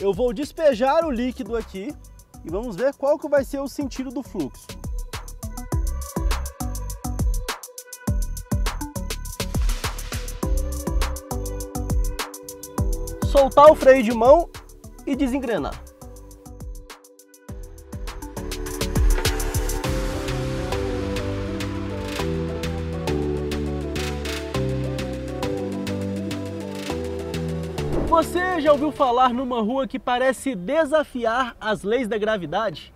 eu vou despejar o líquido aqui e vamos ver qual que vai ser o sentido do fluxo. Soltar o freio de mão e desengrenar. Você já ouviu falar numa rua que parece desafiar as leis da gravidade?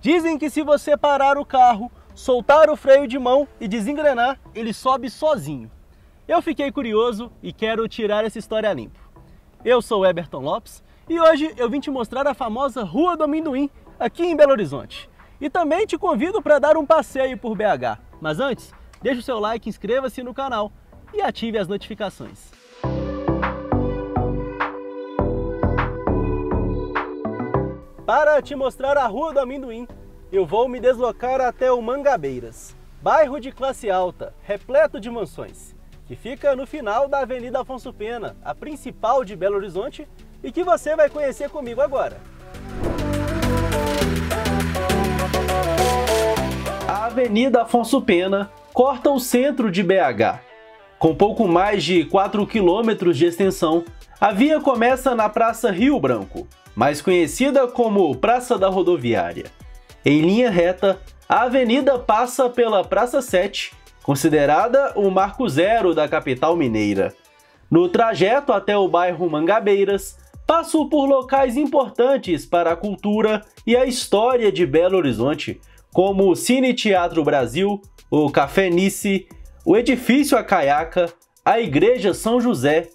Dizem que se você parar o carro, soltar o freio de mão e desengrenar, ele sobe sozinho. Eu fiquei curioso e quero tirar essa história limpo. Eu sou Eberton Lopes e hoje eu vim te mostrar a famosa Rua do Amendoim, aqui em Belo Horizonte. E também te convido para dar um passeio por BH. Mas antes, deixe o seu like, inscreva-se no canal e ative as notificações. Para te mostrar a Rua do Amendoim, eu vou me deslocar até o Mangabeiras, bairro de classe alta, repleto de mansões, que fica no final da Avenida Afonso Pena, a principal de Belo Horizonte e que você vai conhecer comigo agora. A Avenida Afonso Pena corta o centro de BH. Com pouco mais de 4 quilômetros de extensão, a via começa na Praça Rio Branco, mais conhecida como Praça da Rodoviária. Em linha reta, a avenida passa pela Praça 7, considerada o marco zero da capital mineira. No trajeto até o bairro Mangabeiras, passo por locais importantes para a cultura e a história de Belo Horizonte, como o Cine Teatro Brasil, o Café Nice, o Edifício Acaiaca, a Igreja São José,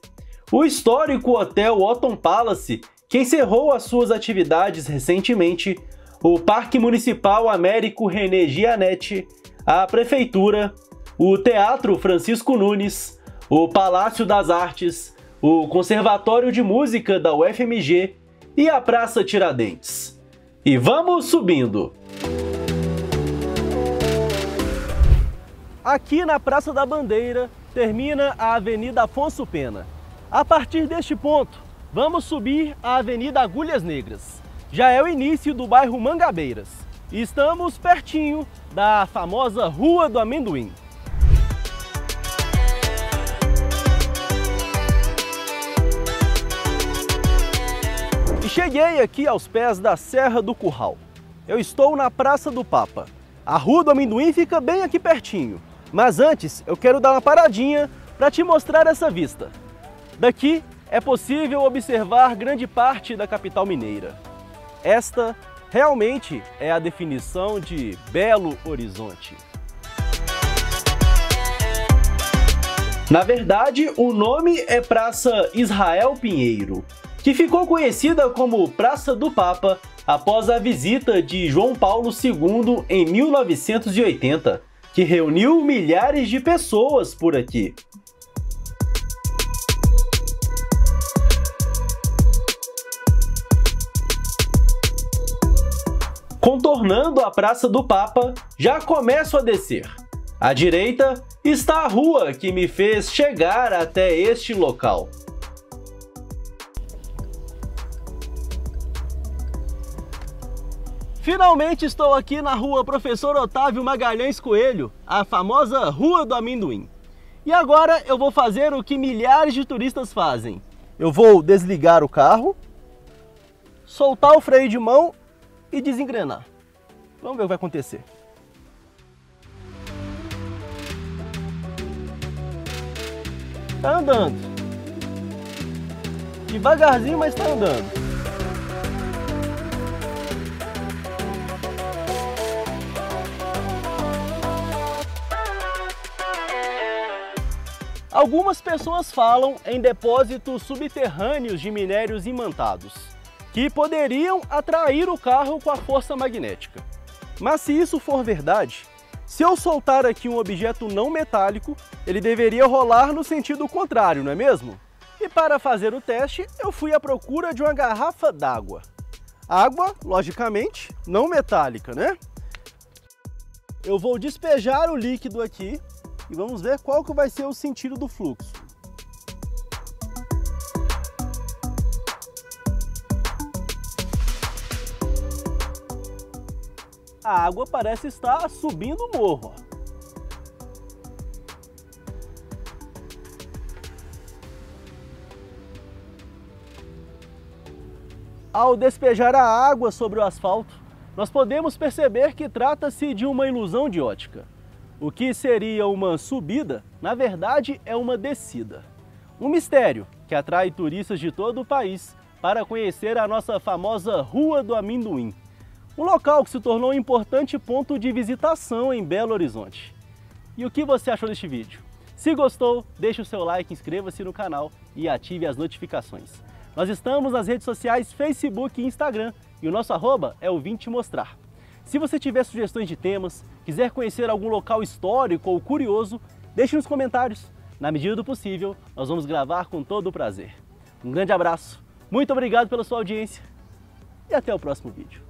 o histórico Hotel Otton Palace que encerrou as suas atividades recentemente, o Parque Municipal Américo René Gianetti, a Prefeitura, o Teatro Francisco Nunes, o Palácio das Artes, o Conservatório de Música da UFMG e a Praça Tiradentes. E vamos subindo! Aqui na Praça da Bandeira termina a Avenida Afonso Pena. A partir deste ponto, Vamos subir a Avenida Agulhas Negras. Já é o início do bairro Mangabeiras. E estamos pertinho da famosa Rua do Amendoim. E cheguei aqui aos pés da Serra do Curral. Eu estou na Praça do Papa. A Rua do Amendoim fica bem aqui pertinho. Mas antes, eu quero dar uma paradinha para te mostrar essa vista. Daqui é possível observar grande parte da capital mineira. Esta realmente é a definição de Belo Horizonte. Na verdade, o nome é Praça Israel Pinheiro, que ficou conhecida como Praça do Papa após a visita de João Paulo II em 1980, que reuniu milhares de pessoas por aqui. Contornando a Praça do Papa, já começo a descer. À direita está a rua que me fez chegar até este local. Finalmente estou aqui na rua Professor Otávio Magalhães Coelho, a famosa Rua do Amendoim. E agora eu vou fazer o que milhares de turistas fazem. Eu vou desligar o carro, soltar o freio de mão e desengrenar. Vamos ver o que vai acontecer. Tá andando. Devagarzinho, mas está andando. Algumas pessoas falam em depósitos subterrâneos de minérios imantados que poderiam atrair o carro com a força magnética. Mas se isso for verdade, se eu soltar aqui um objeto não metálico, ele deveria rolar no sentido contrário, não é mesmo? E para fazer o teste, eu fui à procura de uma garrafa d'água. Água, logicamente, não metálica, né? Eu vou despejar o líquido aqui e vamos ver qual que vai ser o sentido do fluxo. A água parece estar subindo o morro. Ao despejar a água sobre o asfalto, nós podemos perceber que trata-se de uma ilusão de ótica. O que seria uma subida, na verdade, é uma descida. Um mistério que atrai turistas de todo o país para conhecer a nossa famosa Rua do Amendoim, um local que se tornou um importante ponto de visitação em Belo Horizonte. E o que você achou deste vídeo? Se gostou, deixe o seu like, inscreva-se no canal e ative as notificações. Nós estamos nas redes sociais Facebook e Instagram e o nosso arroba é o Vim Te Mostrar. Se você tiver sugestões de temas, quiser conhecer algum local histórico ou curioso, deixe nos comentários. Na medida do possível, nós vamos gravar com todo o prazer. Um grande abraço, muito obrigado pela sua audiência e até o próximo vídeo.